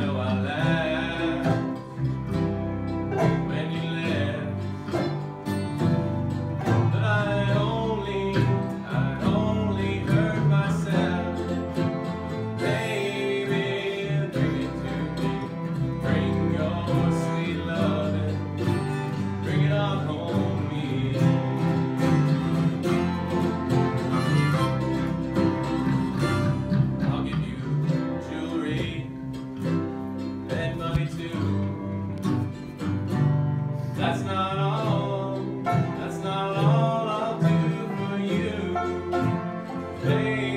know I laugh. Hey.